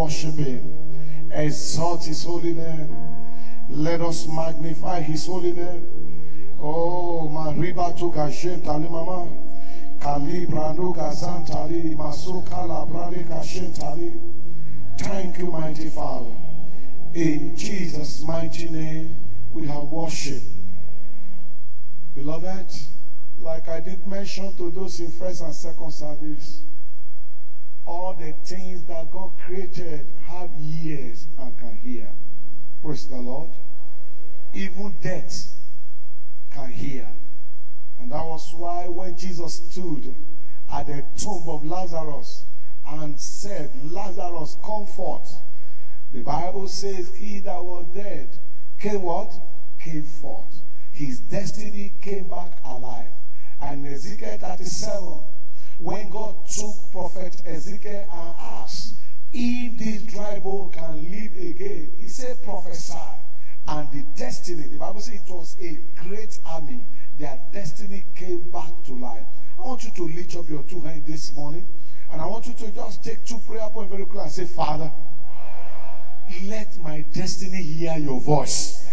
worship Him? Exalt His holy name. Let us magnify His holy name. Oh, Mariba to Gashentali Mama. Kali Brando Gazantali Masuka La Brade Gashentali. Thank you, mighty Father. In Jesus' mighty name, we have worship. Beloved, like I did mention to those in first and second service, all the things that God created have ears and can hear. Praise the Lord. Even death can hear. And that was why when Jesus stood at the tomb of Lazarus and said, Lazarus, come forth. The Bible says, He that was dead came what? Came forth. His destiny came back alive. And Ezekiel 37, when God took prophet Ezekiel and asked, if this dry bone can live again, he said, prophesy. And the destiny, the Bible says it was a great army. Their destiny came back to life. I want you to lift up your two hands this morning. And I want you to just take two prayer points very quickly and say, Father, let my destiny hear your voice.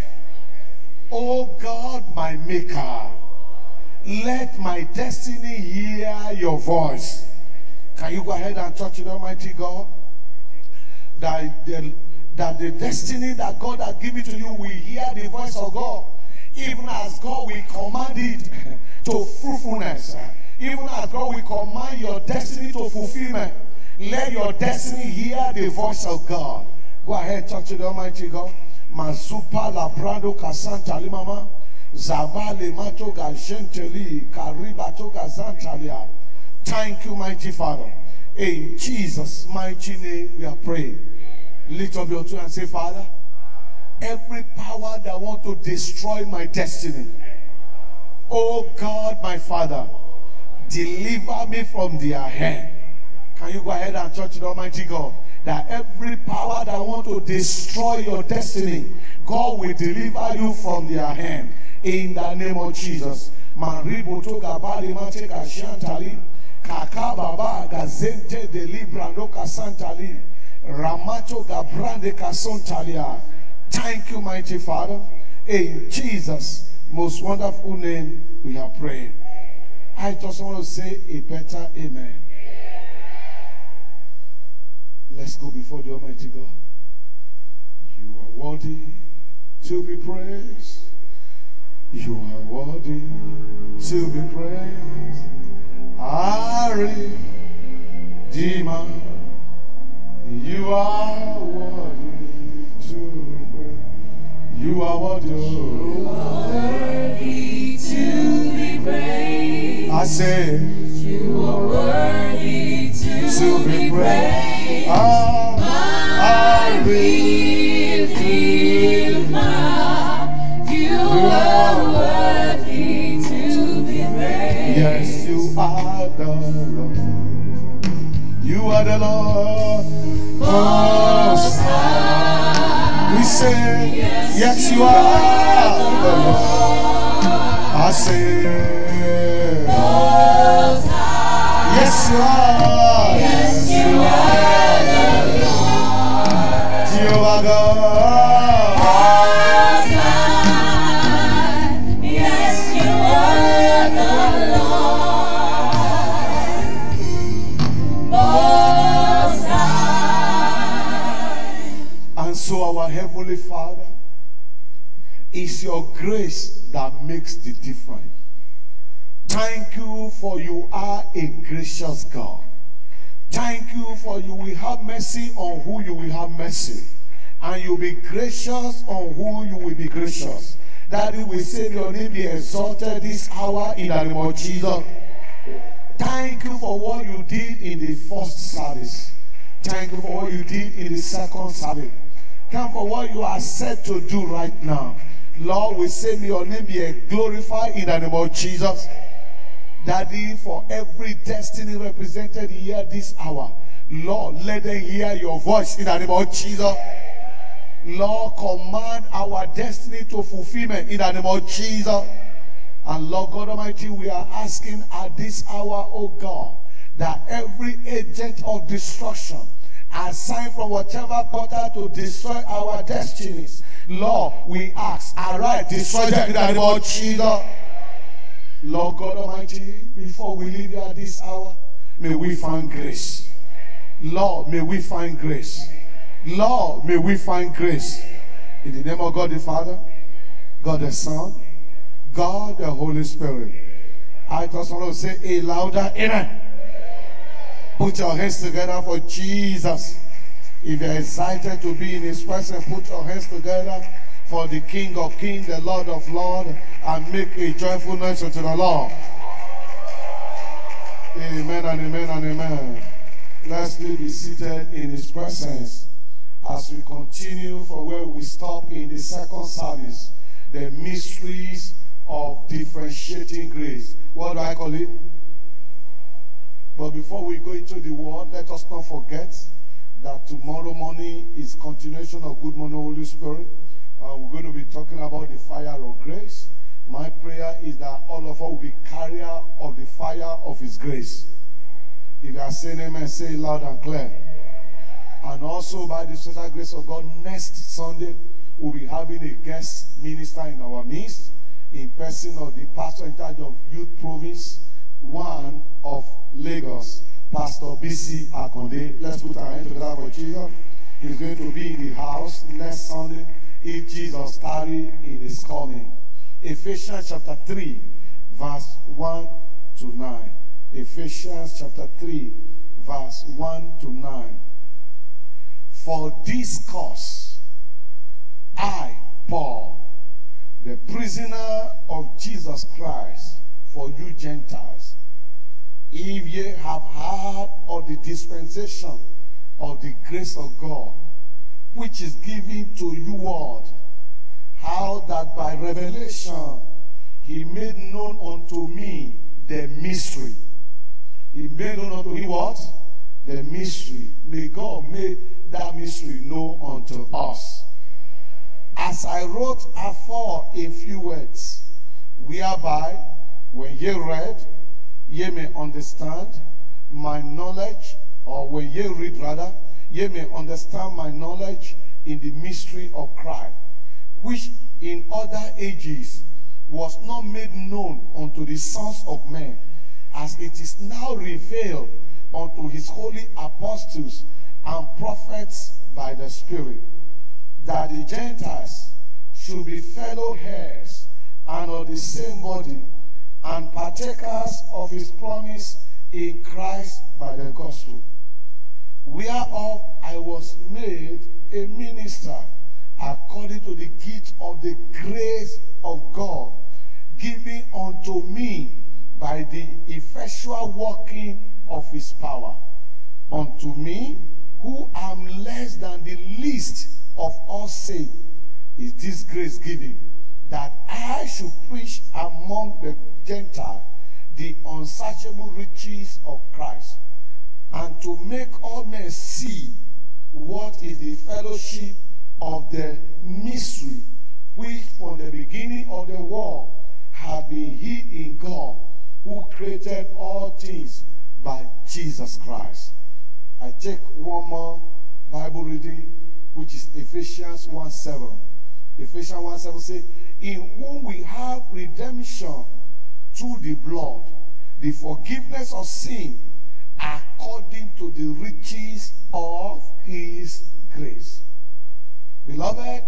Oh God, my maker, let my destiny hear your voice. Can you go ahead and touch the Almighty God? That the, that the destiny that God has given to you will hear the voice of God. Even as God will command it to fruitfulness. Even as God will command your destiny to fulfillment. Let your destiny hear the voice of God. Go ahead, talk to the Almighty God. Mazupa la prado kasanta limama. Zavale matoga gently. Kariba toga zantalia. Thank you, mighty Father. In Jesus' mighty name, we are praying. Lift up your two and say, Father, every power that want to destroy my destiny, oh God, my Father, deliver me from their hand. Can you go ahead and touch the Almighty God? That every power that want to destroy your destiny, God will deliver you from their hand. In the name of Jesus. Maribo toga bali mate shantali. Kaka baba gazente de librando kasantali. Ramato gabrande kasontalia. Thank you, mighty Father. In Jesus' most wonderful name, we have prayed. I just want to say a better amen. Let's go before the Almighty God. You are worthy to be praised. You are worthy to be praised. Ari Dima, you are worthy to be praised. You are worthy. Oh. You are worthy to be praised. I say You are worthy to, to be praised. You are the Lord. I say, yes, you are. Yes, you are the Lord. Jehovah God. Most Yes, you are the Lord. Most And so, our Heavenly Father, it's your grace that makes the difference. Thank you for you are a gracious God. Thank you for you will have mercy on who you will have mercy. And you'll be gracious on who you will be gracious. That it will say your name be exalted this hour in the name of Jesus. Thank you for what you did in the first service. Thank you for what you did in the second service. Thank you for what you are set to do right now. Lord, we say, may your name be glorified in the name of Jesus. Daddy, for every destiny represented here this hour, Lord, let them hear your voice in the name of Jesus. Lord, command our destiny to fulfillment in the name of Jesus. And Lord God Almighty, we are asking at this hour, oh God, that every agent of destruction assigned from whatever quarter to destroy our destinies, Lord, we ask, arise, destroy them in the name of Jesus. Lord God Almighty, before we leave you at this hour, may we find grace. Lord, may we find grace. Lord, may we find grace. In the name of God the Father, God the Son, God the Holy Spirit. I just want to say a louder amen. Put your hands together for Jesus. If you're excited to be in his presence, put your hands together for the King of Kings, the Lord of Lords, and make a joyful noise unto the Lord. Amen and amen and amen. Let's be seated in his presence as we continue from where we stop in the second service, the mysteries of differentiating grace. What do I call it? But before we go into the word, let us not forget that tomorrow morning is continuation of Good Morning Holy Spirit. Uh, we're going to be talking about the fire of grace. My prayer is that all of us will be carrier of the fire of His grace. If you are saying amen, say it loud and clear. And also by the special grace of God, next Sunday, we'll be having a guest minister in our midst, in person of the pastor in charge of youth province, one of Lagos, Pastor BC Akonde. Let's put our hands together for Jesus. He's going to be in the house next Sunday if Jesus tarry in his coming. Ephesians chapter 3, verse 1 to 9. Ephesians chapter 3, verse 1 to 9. For this cause, I, Paul, the prisoner of Jesus Christ, for you Gentiles, if ye have heard of the dispensation of the grace of God, which is given to you all, how that by revelation he made known unto me the mystery. He made known unto him what? The mystery. May God make that mystery known unto us. As I wrote afore in few words, whereby when ye read, ye may understand my knowledge, or when ye read rather, ye may understand my knowledge in the mystery of Christ, which in other ages was not made known unto the sons of men, as it is now revealed unto his holy apostles and prophets by the Spirit, that the Gentiles should be fellow heirs and of the same body, and partakers of his promise in Christ by the gospel. Whereof I was made a minister according to the gift of the grace of God given unto me by the effectual working of his power. Unto me, who am less than the least of all saints, is this grace given, that I should preach among the Gentiles the unsearchable riches of Christ, and to make all men see what is the fellowship of the mystery, which from the beginning of the world had been hid in God, who created all things by Jesus Christ. I take one more Bible reading, which is Ephesians 1 7. Ephesians 1 7 says, In whom we have redemption through the blood, the forgiveness of sin, according to the riches of his grace. Beloved,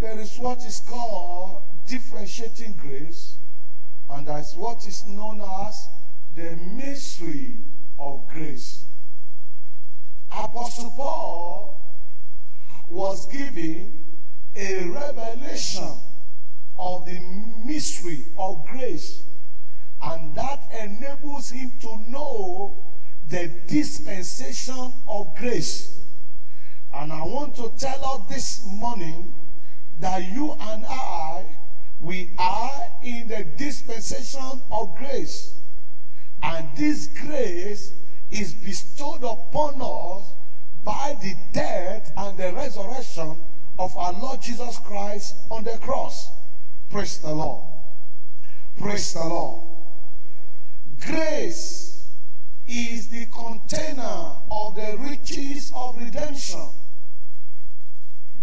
there is what is called differentiating grace, and that's what is known as the mystery of grace. Apostle Paul was given a revelation of the mystery of grace, and that enables him to know the dispensation of grace. And I want to tell us this morning that you and I, we are in the dispensation of grace. And this grace is bestowed upon us by the death and the resurrection of our Lord Jesus Christ on the cross. Praise the Lord. Praise the Lord. Grace is the container of the riches of redemption.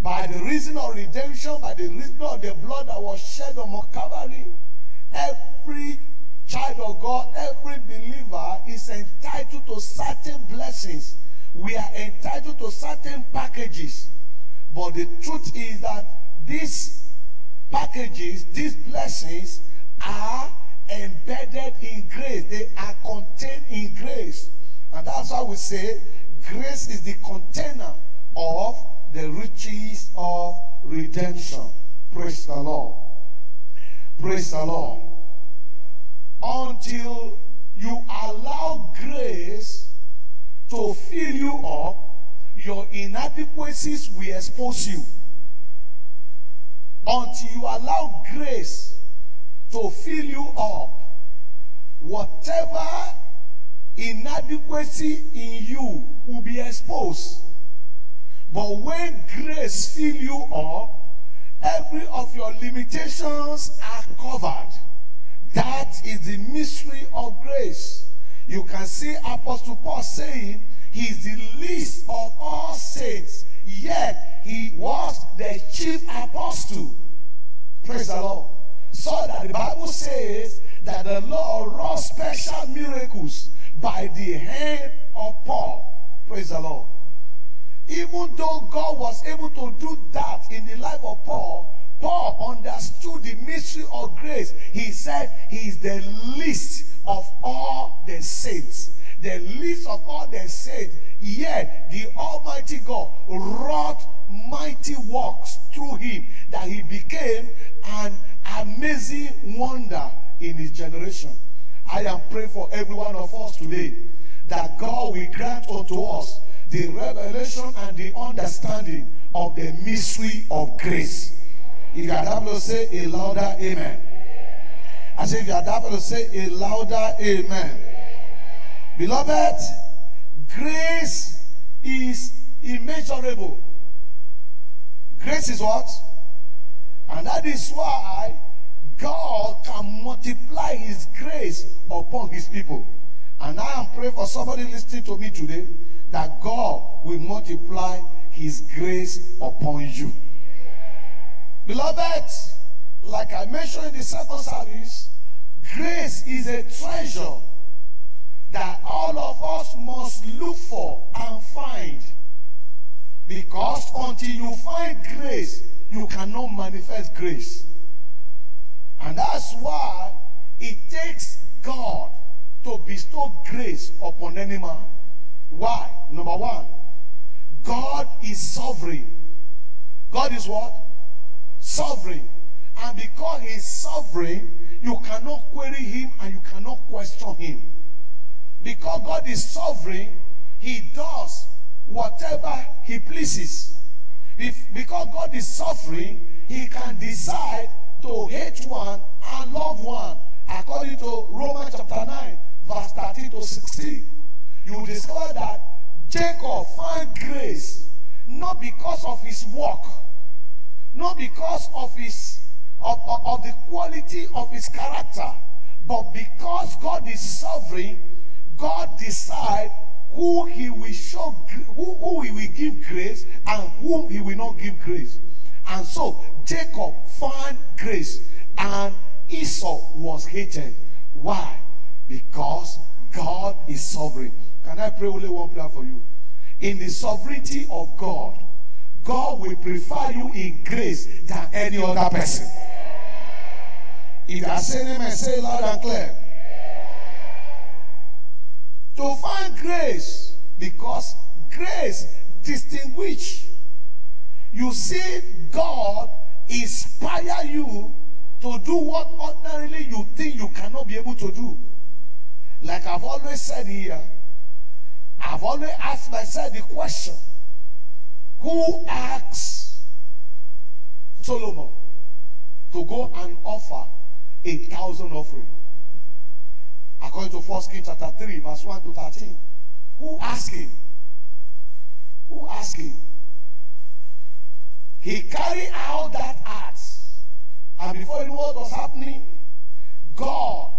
By the reason of redemption, by the reason of the blood that was shed on Mount Calvary, every child of God, every believer is entitled to certain blessings. We are entitled to certain packages. But the truth is that these packages, these blessings are embedded in grace. They are contained in grace. And that's why we say grace is the container of the riches of redemption. Praise the Lord. Praise the Lord. Until you allow grace to fill you up, your inadequacies will expose you. Until you allow grace to fill you up, whatever inadequacy in you will be exposed. But when grace fill you up, every of your limitations are covered. That is the mystery of grace. You can see Apostle Paul saying he is the least of all saints, yet he was the chief apostle. Praise the Lord. So that the Bible says that the Lord wrought special miracles by the hand of Paul. Praise the Lord. Even though God was able to do that in the life of Paul, Paul understood the mystery of grace. He said he is the least of all the saints. The least of all the saints. Yet the Almighty God wrought mighty works through him that he became an amazing wonder in his generation. I am praying for every one of us today that God will grant unto us the revelation and the understanding of the mystery of grace. If you are able to say a louder amen. I say if you are able to say a louder amen. Beloved, grace is immeasurable. Grace is what? And that is why God can multiply his grace upon his people. And I am praying for somebody listening to me today that God will multiply his grace upon you. Beloved, like I mentioned in the second service, grace is a treasure that all of us must look for and find. Because until you find grace, you cannot manifest grace. And that's why it takes God to bestow grace upon any man. Why? Number one, God is sovereign. God is what? Sovereign. And because he is sovereign, you cannot query him and you cannot question him. Because God is sovereign, he does whatever he pleases. If, because God is sovereign, he can decide to hate one and love one. According to Romans chapter 9, verse 13 to 16, you will discover that Jacob found grace not because of his work, not because of his of, of, of the quality of his character, but because God is sovereign, God decide who he will show who, who he will give grace and whom he will not give grace. And so Jacob found grace and Esau was hated. Why? Because God is sovereign. Can I pray only one prayer for you? In the sovereignty of God, God will prefer you in grace than any other person. If I saying amen, say loud and clear. To find grace, because grace distinguish. You see, God inspire you to do what ordinarily you think you cannot be able to do. Like I've always said here, I've always asked myself the question who asks Solomon to go and offer a thousand offering. According to 1 Kings chapter 3, verse 1 to 13. Who asked him? Who asked him? He carried out that act. And before he knew what was happening, God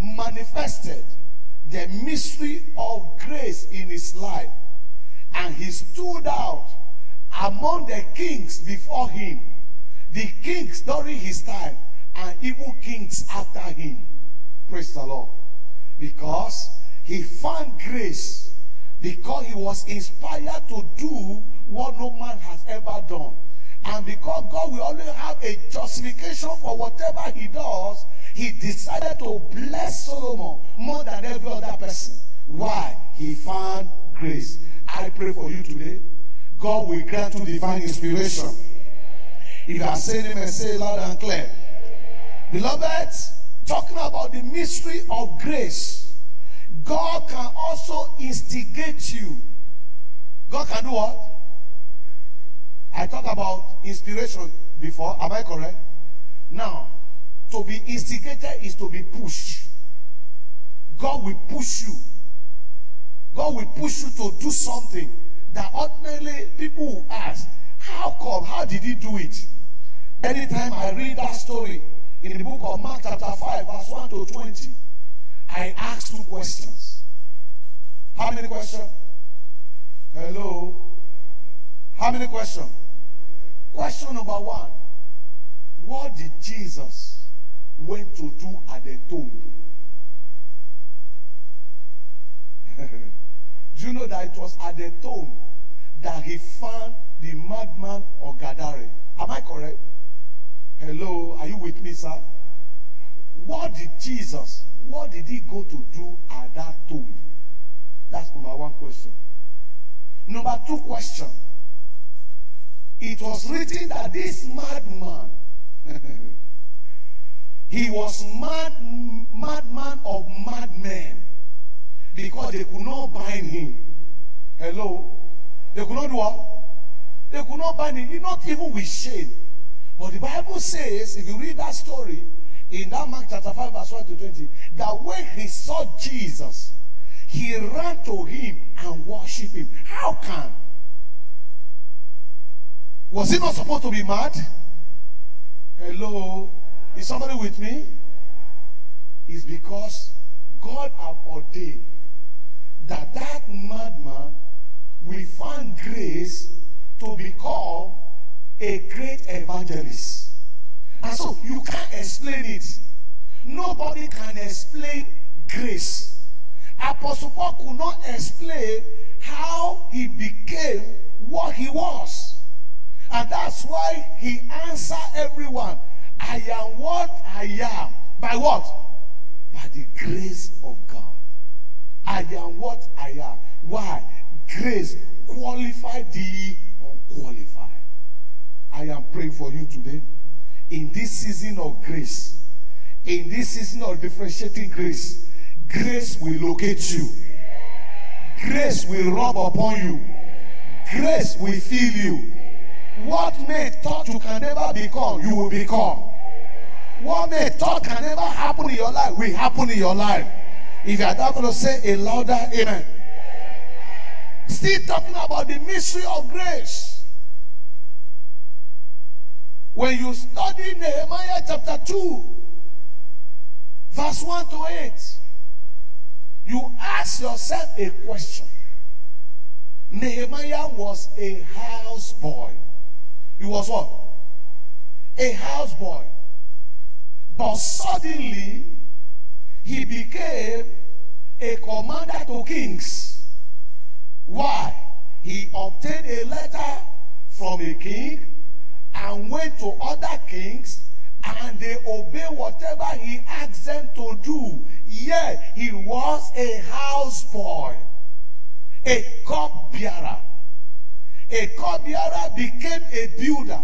manifested the mystery of grace in his life. And he stood out among the kings before him, the kings during his time, and even kings after him. Praise the Lord. Because he found grace, because he was inspired to do what no man has ever done. And because God will always have a justification for whatever he does, he decided to bless Solomon more than every other person. Why? He found grace. I pray for you today. God will grant you divine inspiration. If you are saying amen, say loud and clear. Beloved, talking about the mystery of grace, God can also instigate you. God can do what? I talked about inspiration before. Am I correct? Now, to be instigated is to be pushed. God will push you. God will push you to do something that ordinarily people will ask, how come? How did he do it? Anytime I read that story in the book of Mark chapter 5, verse 1 to 20, I ask two questions. How many questions? Hello? How many questions? Question number one. What did Jesus went to do at the tomb? do you know that it was at the tomb that he found the madman of Gadara? Am I correct? Hello, are you with me, sir? What did Jesus, what did he go to do at that tomb? That's number one question. Number two question. It was written that this madman, he was mad, madman of madmen because they could not bind him. Hello? They could not do what? They could not bind him, not even with shame. But the Bible says, if you read that story in that Mark chapter 5, verse 1 to 20, that when he saw Jesus, he ran to him and worshiped him. How can? Was he not supposed to be mad? Hello? Is somebody with me? It's because God have ordained that that madman will find grace to become a great evangelist. And so you can't explain it. Nobody can explain grace. Apostle Paul could not explain how he became what he was. And that's why he answered everyone, I am what I am. By what? By the grace of God. I am what I am. Why? Grace qualified the unqualified. I am praying for you today. In this season of grace, in this season of differentiating grace, grace will locate you. Grace will rub upon you. Grace will fill you. What may thought you can never become, you will become. What may thought can never happen in your life, will happen in your life. If you are not going to say a louder amen. Still talking about the mystery of grace. When you study Nehemiah chapter 2, verse 1 to 8, you ask yourself a question. Nehemiah was a houseboy. He was what? A houseboy. But suddenly, he became a commander to kings. Why? He obtained a letter from a king and went to other kings and they obey whatever he asked them to do. Yet he was a houseboy, a cupbearer. A cupbearer became a builder.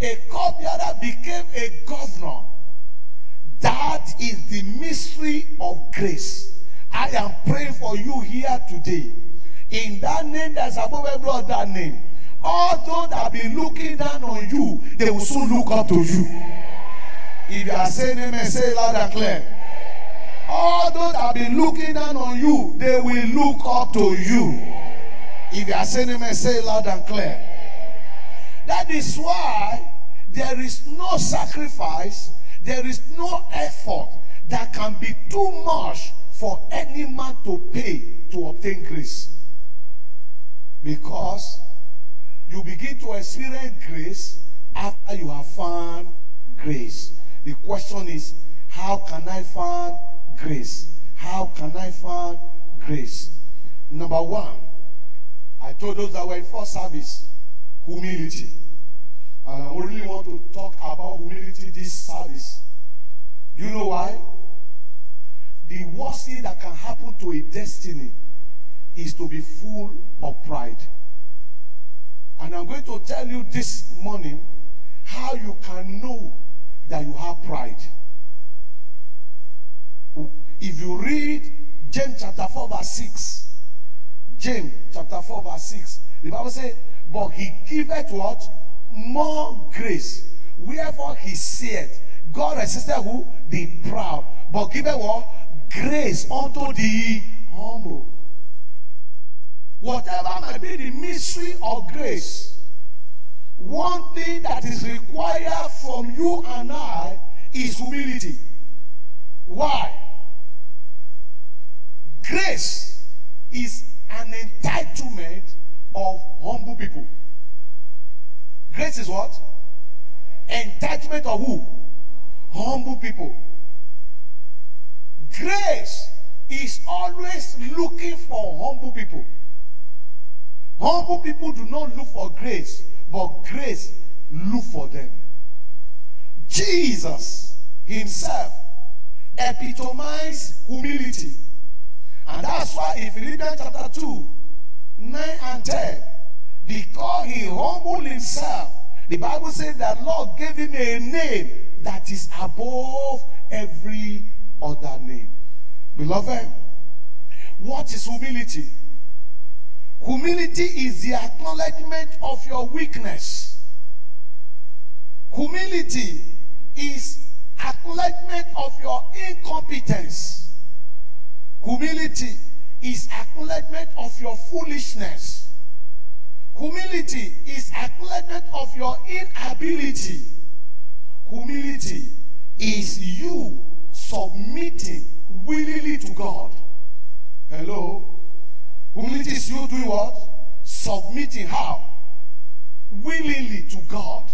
A cupbearer became a governor. That is the mystery of grace. I am praying for you here today. In that name that's above every other name. All those that have been looking down on you, they will soon look up to you. If you are saying amen, say loud and clear. All those that have been looking down on you, they will look up to you. If you are saying amen, say loud and clear. That is why there is no sacrifice, there is no effort that can be too much for any man to pay to obtain grace. Because you begin to experience grace after you have found grace. The question is, how can I find grace? How can I find grace? Number one, I told those that were in first service, humility. And I really want to talk about humility this service. You know why? The worst thing that can happen to a destiny is to be full of pride. And I'm going to tell you this morning how you can know that you have pride. If you read James chapter 4, verse 6, James chapter 4, verse 6, the Bible says, But he giveth what? More grace. Wherefore he said, God resisted who? The proud. But giveth what? Grace unto the humble. Whatever might be the mystery of grace, one thing that is required from you and I is humility. Why? Grace is an entitlement of humble people. Grace is what? Entitlement of who? Humble people. Grace is always looking for humble people. Humble people do not look for grace, but grace look for them. Jesus himself epitomized humility. And that's why in Philippians chapter 2, 9 and 10, because he humbled himself, the Bible says that Lord gave him a name that is above every other name. Beloved, what is humility? Humility is the acknowledgement of your weakness. Humility is acknowledgement of your incompetence. Humility is acknowledgement of your foolishness. Humility is acknowledgement of your inability. Humility is you submitting willingly to God. Hello? Humility is you doing what? Submitting how? Willingly to God.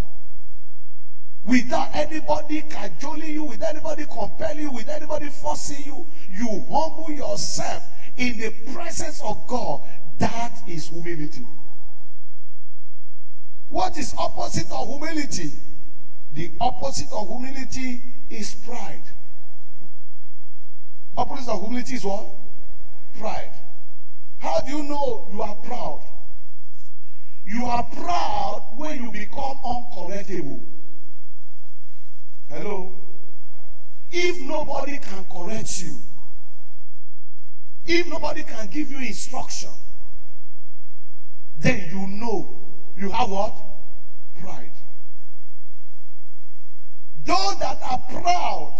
Without anybody cajoling you, without anybody compelling you, without anybody forcing you, you humble yourself in the presence of God. That is humility. What is opposite of humility? The opposite of humility is pride. Opposite of humility is what? Pride. How do you know you are proud? You are proud when you become uncorrectable. Hello? If nobody can correct you, if nobody can give you instruction, then you know you have what? Pride. Those that are proud,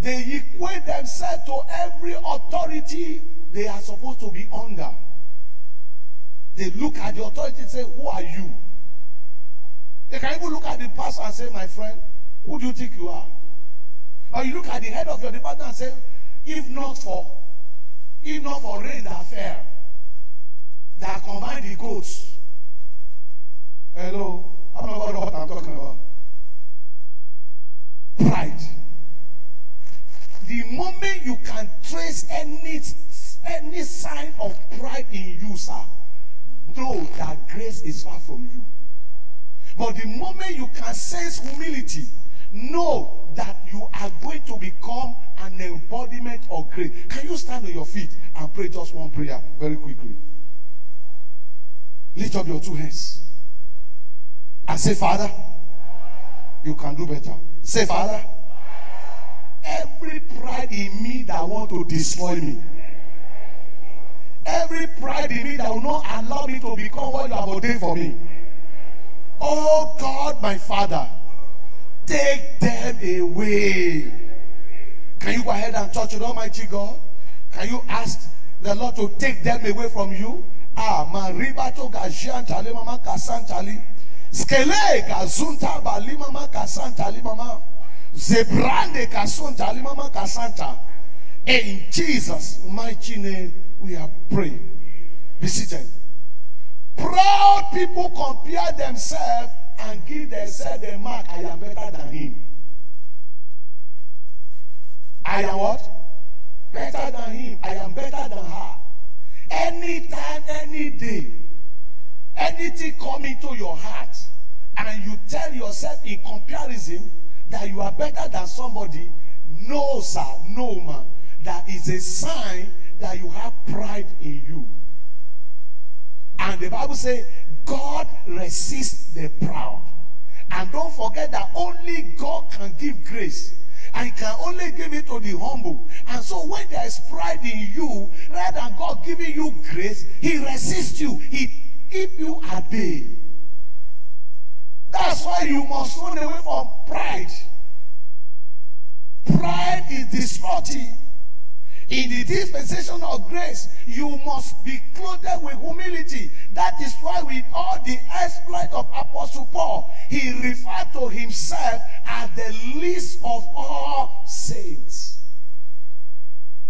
they equate themselves to every authority they are supposed to be under. They look at the authority and say, Who are you? They can even look at the pastor and say, My friend, who do you think you are? Or you look at the head of your department and say, If not for, if not for rain that fell, that combined the goats. Hello? I don't know what I'm talking about. Pride. The moment you can trace any any sign of pride in you, sir, know that grace is far from you. But the moment you can sense humility, know that you are going to become an embodiment of grace. Can you stand on your feet and pray just one prayer very quickly? Lift up your two hands and say, Father, you can do better. Say, Father, every pride in me that want to destroy me Every pride in me that will not allow me to become what you have ordained for me. Oh God, my Father, take them away. Can you go ahead and touch with Almighty God? Can you ask the Lord to take them away from you? Ah, mariba to gajian tali mama kasan tali. Skele gazunta bali mama tali mama. Zebrande kasun tali mama kasanta. In Jesus' mighty name, we are praying. Be seated. Proud people compare themselves and give themselves the mark, I am better than him. I am what? Better than him. I am better than her. Anytime, any day, anything come into your heart, and you tell yourself in comparison that you are better than somebody, no, sir, no, man. That is a sign that you have pride in you. And the Bible says, God resists the proud. And don't forget that only God can give grace. And he can only give it to the humble. And so when there is pride in you, rather than God giving you grace, he resists you. He keep you at bay. That's why you must run away from pride. Pride is destructive. In the dispensation of grace, you must be clothed with humility. That is why, with all the exploit of Apostle Paul, he referred to himself as the least of all saints.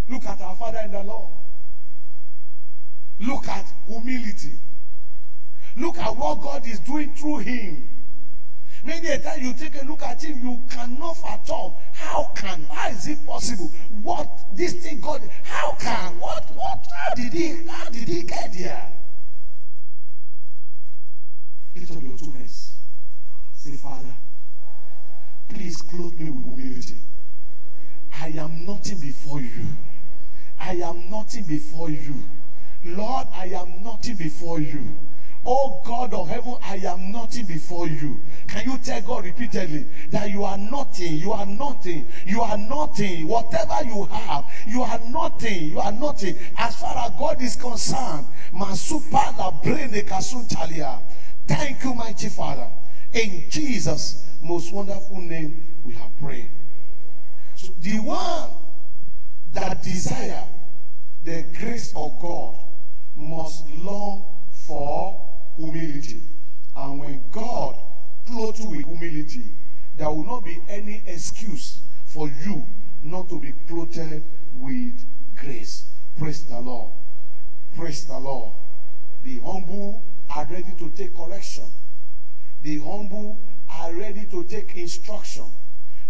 Look at our Father in the Lord. Look at humility. Look at what God is doing through him. Many a time you take a look at him, you cannot fathom. How can? How is it possible? What this thing God? How can? What? What? How did he? How did he get there? Lift up your two hands. Say, Father, please clothe me with humility. I am nothing before you. I am nothing before you. Lord, I am nothing before you. Oh God of heaven, I am nothing before you. Can you tell God repeatedly that you are nothing, you are nothing, you are nothing. Whatever you have, you are nothing, you are nothing. As far as God is concerned, Masupa la brene kasuntalia. Thank you, mighty Father. In Jesus' most wonderful name, we have prayed. So the one that desire the grace of God must long for humility. And when God clothes you with humility, there will not be any excuse for you not to be clothed with grace. Praise the Lord. Praise the Lord. The humble are ready to take correction. The humble are ready to take instruction.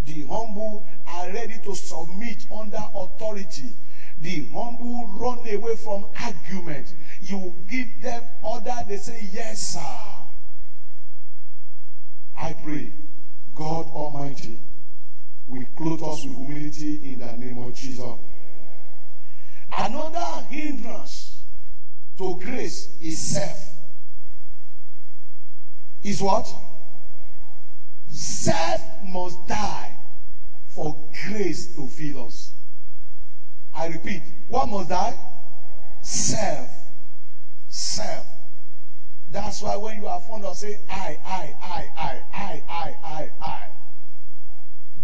The humble are ready to submit under authority. The humble run away from argument. You give them order, they say, Yes, sir. I pray, God Almighty, will clothe us with humility in the name of Jesus. Another hindrance to grace is self. Is what? Self must die for grace to fill us. I repeat, what must I? Serve. Serve. That's why when you are fond of saying I, I, I, I, I, I, I, I.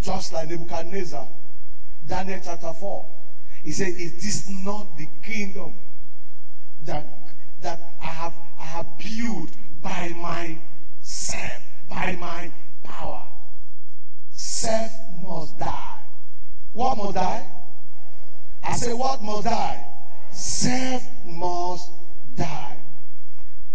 Just like Nebuchadnezzar, Daniel chapter 4. He said, Is this not the kingdom that that I have I have built by my self, by my power? Self must die. What must die? I say, what must die? Self must die.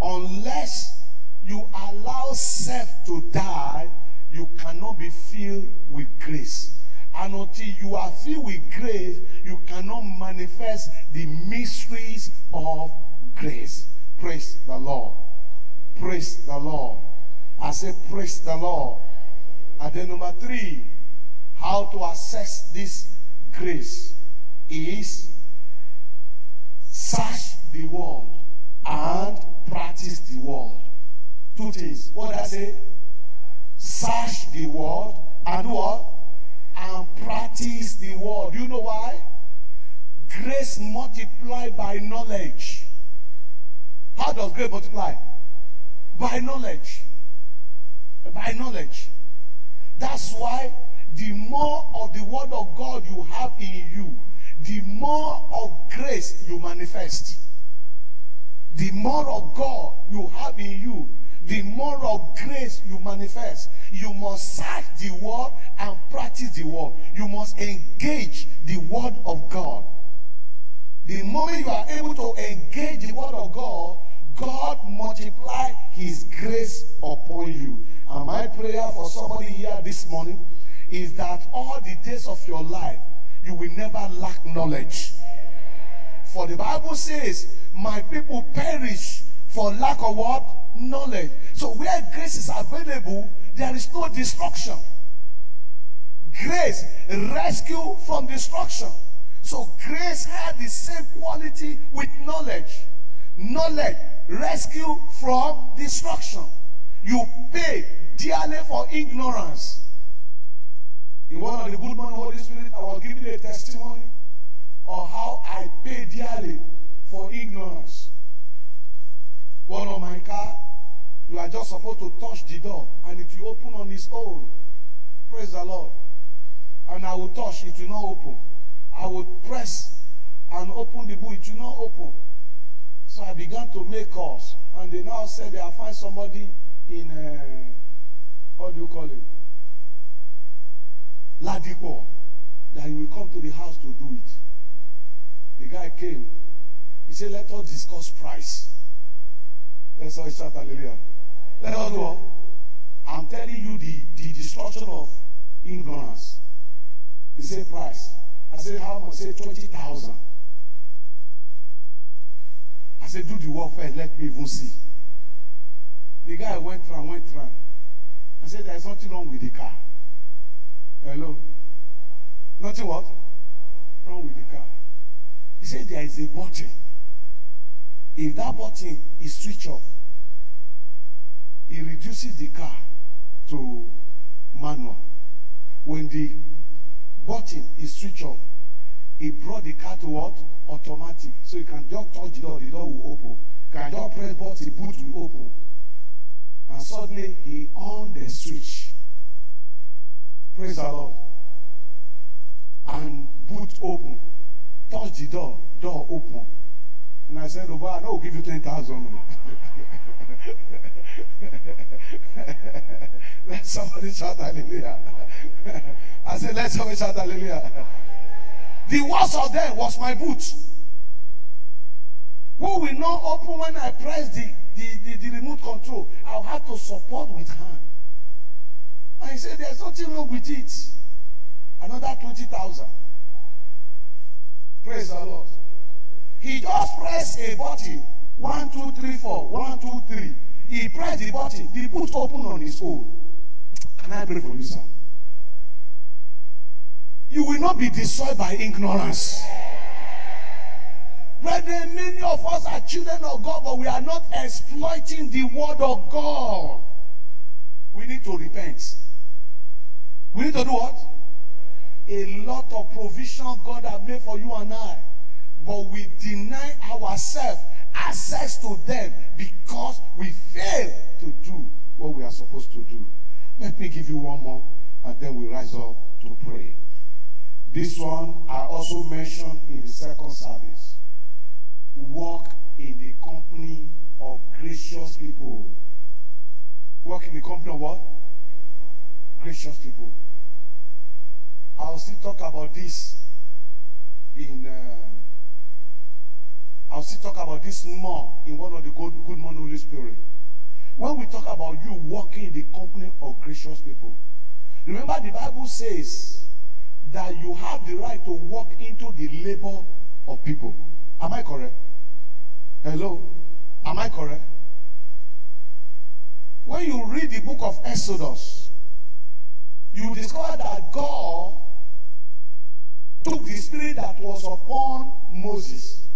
Unless you allow self to die, you cannot be filled with grace. And until you are filled with grace, you cannot manifest the mysteries of grace. Praise the Lord. Praise the Lord. I say, Praise the Lord. And then, number three, how to assess this grace is search the word and practice the word. Two things. What I say? Search the word and what? And practice the word. You know why? grace multiplied by knowledge. How does grace multiply? By knowledge. By knowledge. That's why the more of the word of God you have in you, the more of grace you manifest. The more of God you have in you, the more of grace you manifest. You must search the word and practice the word. You must engage the word of God. The moment you are able to engage the word of God, God multiply his grace upon you. And my prayer for somebody here this morning is that all the days of your life, you will never lack knowledge. For the Bible says, My people perish for lack of what? Knowledge. So where grace is available, there is no destruction. Grace rescue from destruction. So grace had the same quality with knowledge. Knowledge rescue from destruction. You pay dearly for ignorance. In one of the good morning Holy Spirit, I was giving you a testimony of how I paid dearly for ignorance. One of my car, you are just supposed to touch the door and it will open on its own. Praise the Lord. And I will touch, it will not open. I will press and open the boot, it will not open. So I began to make calls. And they now said they have find somebody in, uh, what do you call it? Ladipo. That he will come to the house to do it. The guy came. He said, let us discuss price. Let's all shout hallelujah. Let us go. I'm telling you the, the destruction of ignorance. He said price. I said how much? He said 20,000. I said do the work first. Let me even see. The guy went round, went round. I said there is nothing wrong with the car. Hello? Nothing what? Wrong with the car. He said there is a button. If that button is switched off, it reduces the car to manual. When the button is switched off, it brought the car to what? Automatic. So you can just touch the door, the door will open. Can just press button, boot will open. And suddenly he on the switch. Praise the Lord. And boot open. Touch the door, door open. And I said, Oba, I will give you 10,000. let somebody shout hallelujah. I said, let somebody shout hallelujah. The worst of them was my boot. Who will not open when I press the, the, the, the remote control? I'll have to support with hand. And he said, there's nothing wrong with it. Another 20,000. Praise the Lord. He just pressed a button. One, two, three, four. One, two, three. He pressed the button. The boot opened on his own. Can I pray for you, sir? You will not be destroyed by ignorance. Brethren, many of us are children of God, but we are not exploiting the word of God. We need to repent. We need to do what? A lot of provision God has made for you and I. But we deny ourselves access to them because we fail to do what we are supposed to do. Let me give you one more and then we rise up to pray. This one I also mentioned in the second service. Walk in the company of gracious people. Walk in the company of what? Gracious people. I'll still talk about this in. Uh, I'll still talk about this more in one of the good, good morning Holy Spirit. When we talk about you walking in the company of gracious people, remember the Bible says that you have the right to walk into the labor of people. Am I correct? Hello? Am I correct? When you read the book of Exodus, you discover that God took the spirit that was upon Moses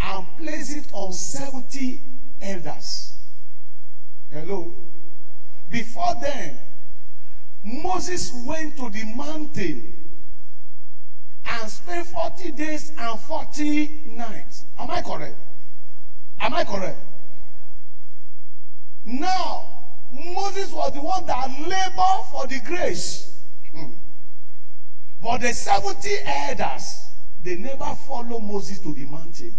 and placed it on 70 elders. Hello? Before then, Moses went to the mountain and spent 40 days and 40 nights. Am I correct? Am I correct? Now, Moses was the one that labored for the grace. Hmm. But the 70 elders, they never followed Moses to the mountain.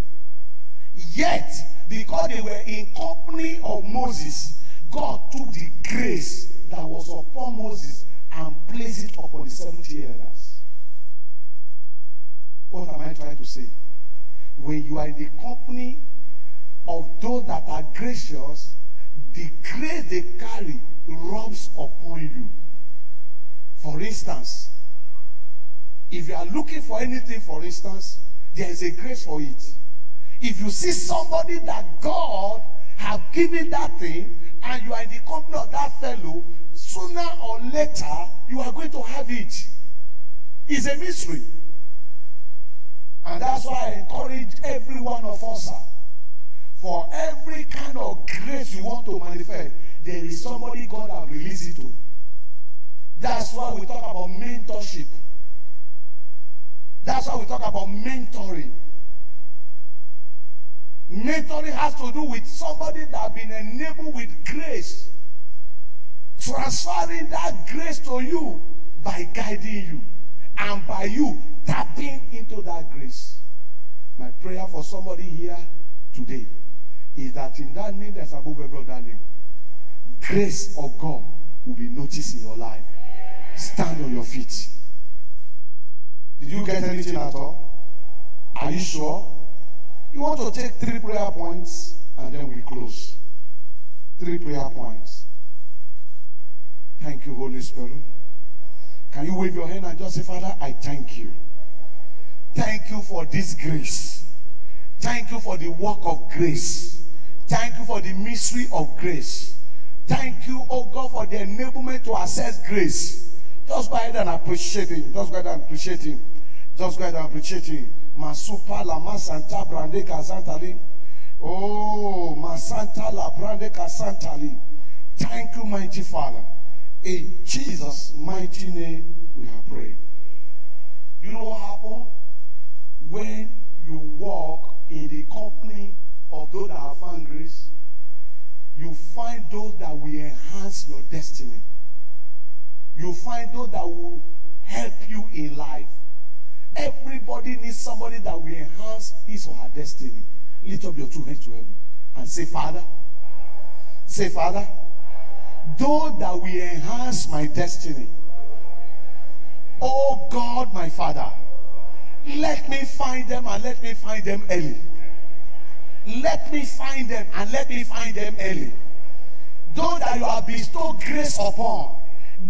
Yet, because they were in company of Moses, God took the grace that was upon Moses and placed it upon the 70 elders. What am I trying to say? When you are in the company of those that are gracious, the grace they carry rubs upon you. For instance, if you are looking for anything, for instance, there is a grace for it. If you see somebody that God have given that thing and you are in the company of that fellow, sooner or later you are going to have it. It's a mystery. And that's why I encourage every one of us. sir, For every kind of grace you want to manifest, there is somebody God have released it to. That's why we talk about mentorship. That's why we talk about mentoring. Mentoring has to do with somebody that has been enabled with grace. Transferring that grace to you by guiding you. And by you tapping into that grace. My prayer for somebody here today is that in that name that's above every other name, grace of God will be noticed in your life. Stand on your feet. Did you get anything at all? Are you sure? You want to take three prayer points and then we close. Three prayer points. Thank you, Holy Spirit. Can you wave your hand and just say, Father, I thank you. Thank you for this grace. Thank you for the work of grace. Thank you for the mystery of grace. Thank you, oh God, for the enablement to access grace. Just go ahead and appreciate him. Just go ahead and appreciate him. Just go ahead and appreciate him. Masupa la masanta brande kasantali. Oh, masanta la brande kasantali. Thank you, mighty Father. In Jesus' mighty name, we have prayed. You know what happened? When you walk in the company of those that have found grace, you find those that will enhance your destiny. You find those that will help you in life. Everybody needs somebody that will enhance his or her destiny. Lift up your two hands to heaven and say, Father, say, Father, those that will enhance my destiny. Oh God, my Father, let me find them and let me find them early. Let me find them and let me find them early. Those that you have bestowed grace upon,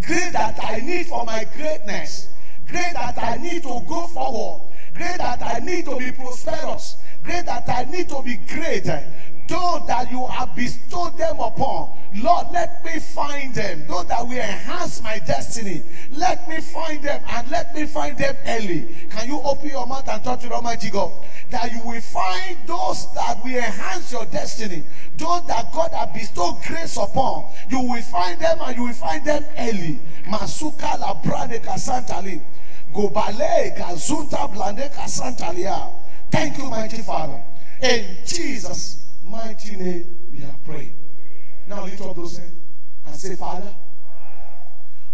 grace that I need for my greatness, grace that I need to go forward, grace that I need to be prosperous, grace that I need to be great. That you have bestowed them upon, Lord, let me find them. Those that will enhance my destiny, let me find them and let me find them early. Can you open your mouth and talk to the Almighty God? That you will find those that will enhance your destiny, those that God has bestowed grace upon. You will find them and you will find them early. Masuka la brande kasantali. Gobale kazunta blande kasantalia. Thank you, mighty Father. In Jesus' mighty name, we have prayed. Now lift up those hands and say, Father,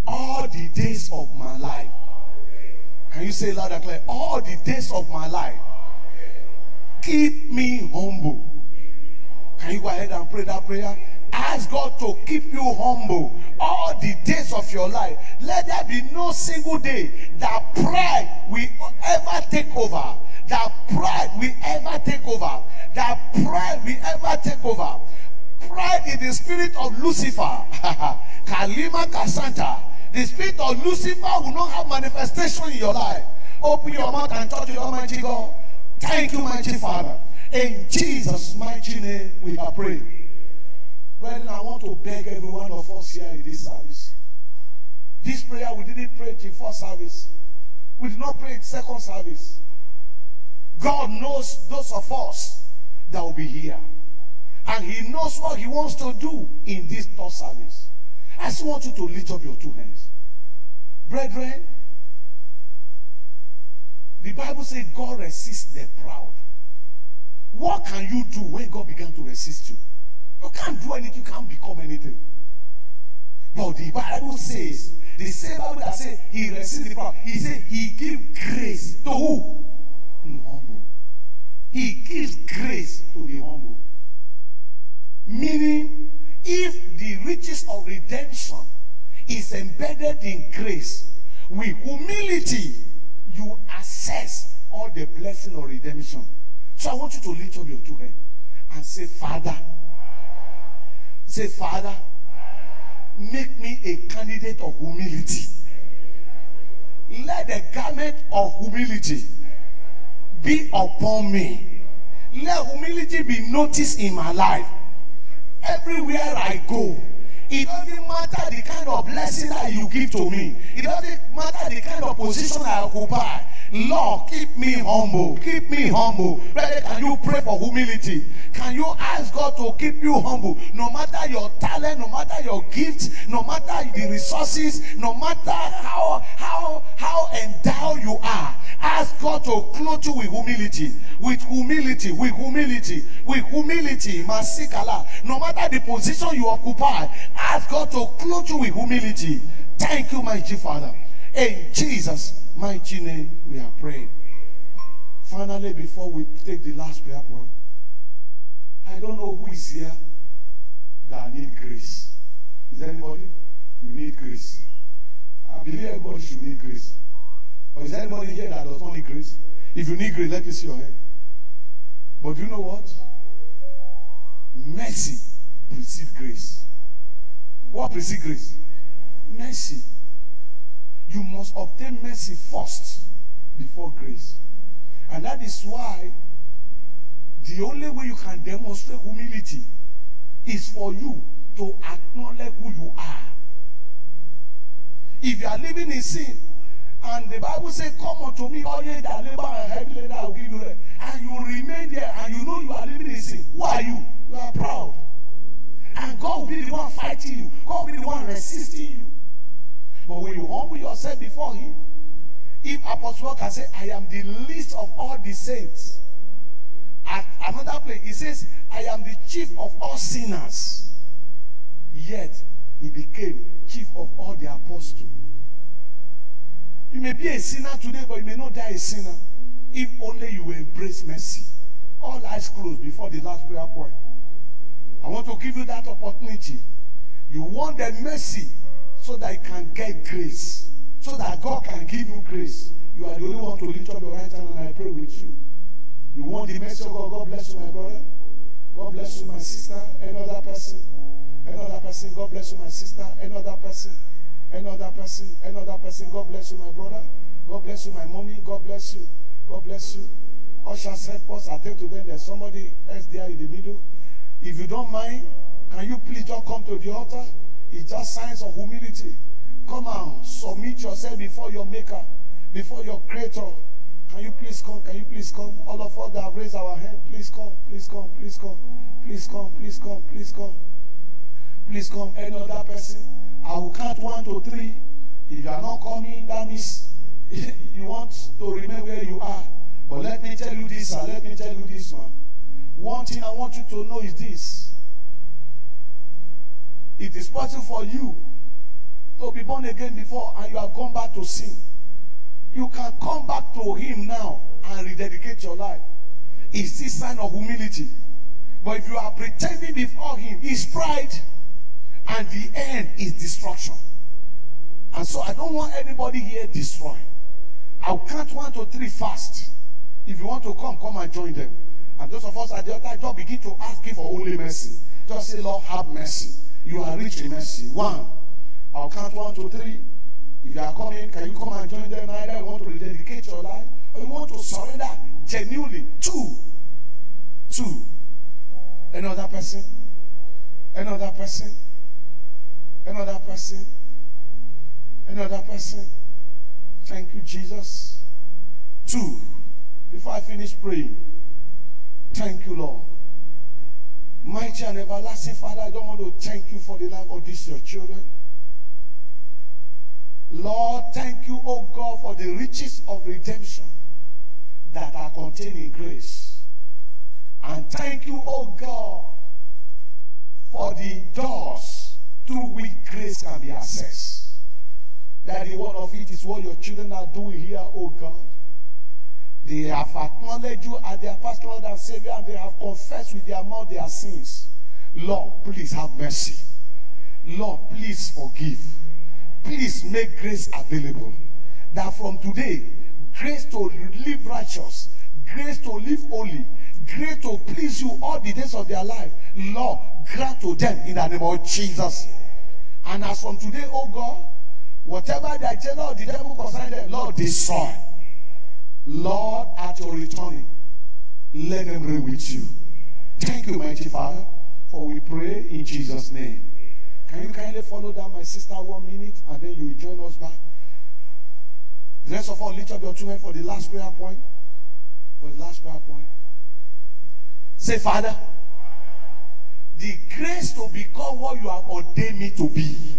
all the days of my life. Can you say loud and clear? All the days of my life. Keep me humble. Can you go ahead and pray that prayer? Ask God to keep you humble all the days of your life. Let there be no single day that pride will ever take over. That pride will ever take over. That pride will ever take over. Pride is the spirit of Lucifer. Kalima Kasanta. The spirit of Lucifer will not have manifestation in your life. Open your mouth and talk to your Almighty God. Thank you, mighty Father. In Jesus' mighty name, we are praying. Brethren, I want to beg every one of us here in this service. This prayer we didn't pray it in first service. We did not pray it second service. God knows those of us that will be here. And He knows what He wants to do in this third service. I just want you to lift up your two hands. Brethren, The Bible says God resists the proud. What can you do when God began to resist you? You can't do anything, you can't become anything. But the Bible says, the same Bible that says he resists the proud, he said he gives grace to who? The humble. He gives grace to the humble. Meaning, if the riches of redemption is embedded in grace, with humility, you access all the blessing of redemption. So I want you to lift up your two hands and say, Father, say, Father, make me a candidate of humility. Let the garment of humility be upon me. Let humility be noticed in my life. Everywhere I go, it doesn't matter the kind of blessing that you give to me. It doesn't matter the kind of position I occupy. Lord, keep me humble. Keep me humble. Brother, can you pray for humility? Can you ask God to keep you humble? No matter your talent, no matter your gifts, no matter the resources, no matter how how how endowed you are. Ask God to clothe you with humility, with humility, with humility, with humility. Masikala. No matter the position you occupy, ask God to clothe you with humility. Thank you, mighty Father. In Jesus' mighty name, we are praying. Finally, before we take the last prayer point, I don't know who is here that need grace. Is there anybody? You need grace. I believe everybody should need grace. Or is there anybody here that does not need grace? If you need grace, let me see your hand. But do you know what? Mercy precedes grace. What precedes grace? Mercy. You must obtain mercy first before grace. And that is why the only way you can demonstrate humility is for you to acknowledge who you are. If you are living in sin, and the Bible says, Come unto me, all ye that labor and heavy laden, I will give you rest. And you remain there and you know you are living in sin. Who are you? You are proud. And God will be the one fighting you, God will be the one resisting you. But when you humble yourself before Him, if Apostle can say, I am the least of all the saints. At another place, he says, I am the chief of all sinners. Yet, he became chief of all the apostles. You may be a sinner today, but you may not die a sinner. If only you embrace mercy. All eyes closed before the last prayer point. I want to give you that opportunity. You want the mercy so that you can get grace. So that God can give you grace. You are the only one to lift up your right hand and I pray with you. You want the mercy of God. God bless you, my brother. God bless you, my sister. Another person. Another person. God bless you, my sister. Another person. Another person. Another person. God bless you, my brother. God bless you, my mommy. God bless you. God bless you. Ushers help us attend to them. There's somebody else there in the middle. If you don't mind, can you please just come to the altar? It's just signs of humility. Come on, submit yourself before your maker, before your creator. Can you please come? Can you please come? All of us that have raised our hand, please come, please come, please come, please come, please come, please come. Please come. Any other person? I will count one to three. If you are not coming, that means you want to remain where you are. But let me tell you this, sir. Let me tell you this, man. One thing I want you to know is this. It is possible for you to be born again before and you have gone back to sin. You can come back to him now and rededicate your life. It's this sign of humility. But if you are pretending before him, it's pride. And the end is destruction. And so I don't want anybody here destroyed. I'll count one to three fast. If you want to come, come and join them. And those of us at the altar, just begin to ask him for only mercy. Just say, Lord, have mercy. You are rich in mercy. One. I'll count one, two, three. If you are coming, can you come and join them? Either you want to rededicate your life or you want to surrender genuinely. Two. Two. Another person. Another person. Another person. Another person. Thank you, Jesus. Two. Before I finish praying, thank you, Lord. Mighty and everlasting Father, I don't want to thank you for the life of these your children. Lord, thank you, oh God, for the riches of redemption. that are contained in grace. And thank you, oh God, for the doors through which grace can be accessed. That the one of it is what your children are doing here, oh God. They have acknowledged you as their pastor Lord, and Savior, and they have confessed with their mouth their sins. Lord, please have mercy. Lord, please forgive. Please make grace available. That from today, grace to live righteous, grace to live holy, grace to please you all the days of their life. Lord, grant to them in the name of Jesus. And as from today, oh God, whatever the agenda of the devil concerning them, Lord, destroy. Lord, at your returning, let them reign with you. Thank you, mighty Father, for we pray in Jesus' name. Can you kindly follow that, my sister, one minute, and then you will join us back? The rest of all, lift up your two hands for the last prayer point. For the last prayer point. Say, Father, the grace to become what you have ordained me to be.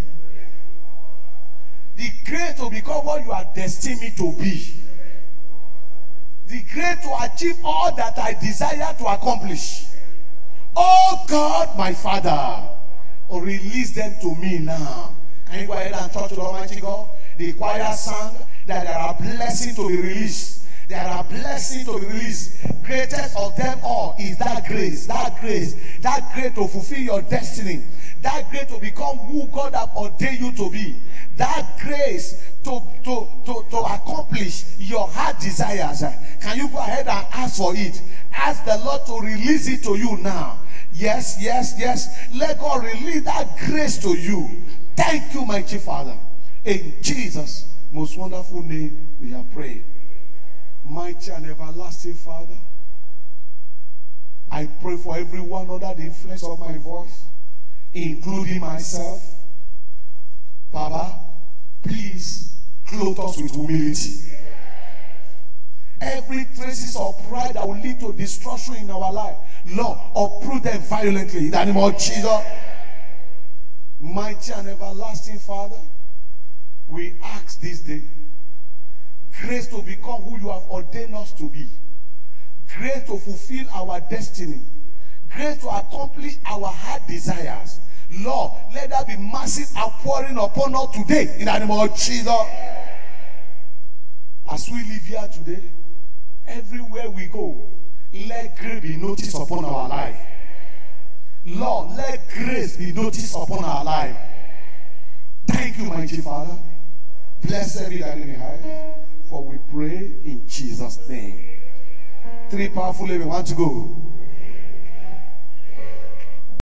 The grace to become what you have destined me to be. The grace to achieve all that I desire to accomplish. Oh God, my Father, release them to me now. Can you go ahead and talk to the Almighty God? The choir sang that there are blessings to be released. There are blessings to be released. Greatest of them all is that grace, that grace, that grace to fulfill your destiny, that grace to become who God has ordained you to be, that grace to, to, to, to accomplish your heart desires. Can you go ahead and ask for it? Ask the Lord to release it to you now. Yes, yes, yes. Let God release that grace to you. Thank you, mighty Father. In Jesus' most wonderful name, we have prayed. Mighty and everlasting Father, I pray for everyone under the influence of my voice, including myself. Baba, please clothe us with humility. Every traces of pride that will lead to destruction in our life, Lord, uproot them violently in the name of Jesus. Mighty and everlasting Father, we ask this day grace to become who you have ordained us to be, grace to fulfill our destiny, grace to accomplish our heart desires. Lord, let there be massive outpouring upon us today in the name of Jesus. As we live here today, everywhere we go, let grace be noticed upon our life. Lord, let grace be noticed upon our life. Thank you, mighty Father. Blessed be thy name. For we pray in Jesus' name. Three powerful we want to go.